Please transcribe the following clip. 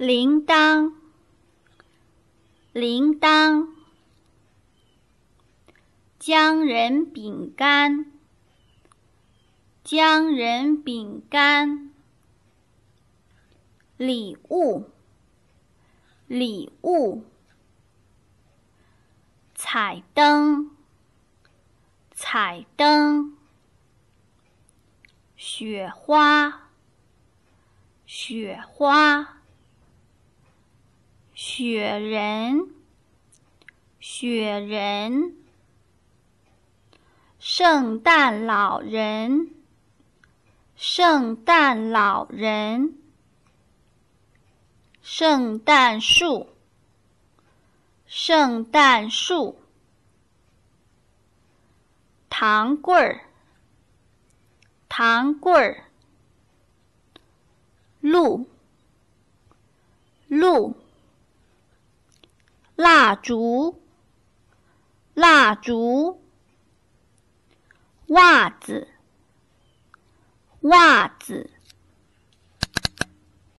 铃铛，铃铛，姜仁饼干，姜仁饼干，礼物，礼物，彩灯，彩灯，雪花，雪花。雪人，雪人，圣诞老人，圣诞老人，圣诞树，圣诞树，糖棍儿，糖棍儿，鹿，鹿。蜡烛，蜡烛，袜子，袜子。